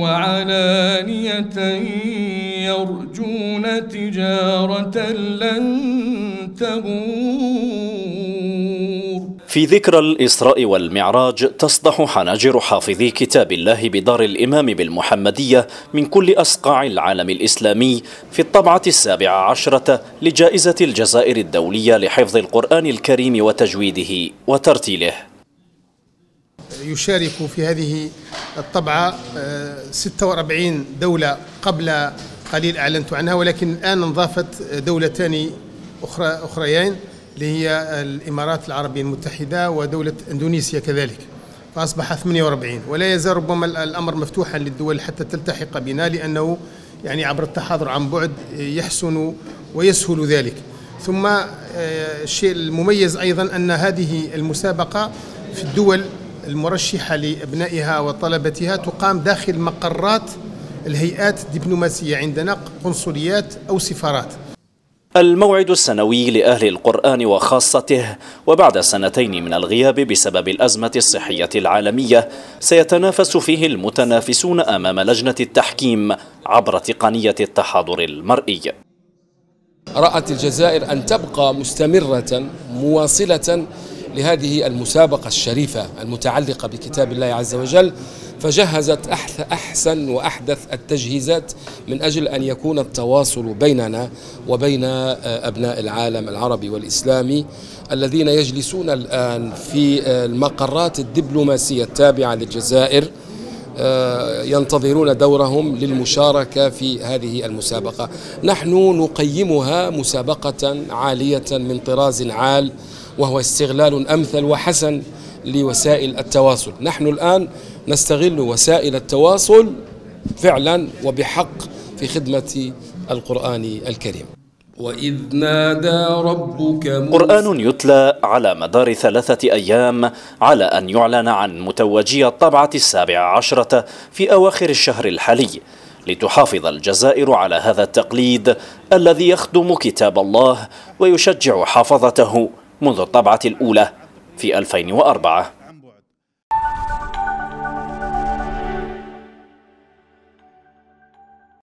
وعلانية يرجون تجارة لن تبور. في ذكرى الإسراء والمعراج تصدح حناجر حافظي كتاب الله بدار الإمام بالمحمدية من كل أصقاع العالم الإسلامي في الطبعة السابعة عشرة لجائزة الجزائر الدولية لحفظ القرآن الكريم وتجويده وترتيله. يشارك في هذه الطبعة 46 دولة قبل قليل أعلنت عنها ولكن الآن انضافت دولتان أخرى أخريين اللي هي الإمارات العربية المتحدة ودولة إندونيسيا كذلك. فأصبح 48 ولا يزال ربما الأمر مفتوحا للدول حتى تلتحق بنا لأنه يعني عبر التحاضر عن بعد يحسن ويسهل ذلك. ثم الشيء المميز أيضا أن هذه المسابقة في الدول المرشحة لأبنائها وطلبتها تقام داخل مقرات الهيئات الدبلوماسية عندنا قنصليات أو سفارات. الموعد السنوي لأهل القرآن وخاصته وبعد سنتين من الغياب بسبب الأزمة الصحية العالمية سيتنافس فيه المتنافسون أمام لجنة التحكيم عبر تقنية التحاضر المرئي. رأت الجزائر أن تبقى مستمرة مواصلة لهذه المسابقة الشريفة المتعلقة بكتاب الله عز وجل فجهزت أحسن وأحدث التجهيزات من أجل أن يكون التواصل بيننا وبين أبناء العالم العربي والإسلامي الذين يجلسون الآن في المقرات الدبلوماسية التابعة للجزائر. ينتظرون دورهم للمشاركة في هذه المسابقة. نحن نقيمها مسابقة عالية من طراز عال وهو استغلال أمثل وحسن لوسائل التواصل. نحن الآن نستغل وسائل التواصل فعلا وبحق في خدمة القرآن الكريم. وإذ نادى ربك قرآن يتلى على مدار ثلاثة أيام على أن يعلن عن متوجي الطبعة السابعة عشرة في أواخر الشهر الحالي لتحافظ الجزائر على هذا التقليد الذي يخدم كتاب الله ويشجع حافظته منذ الطبعة الأولى في 2004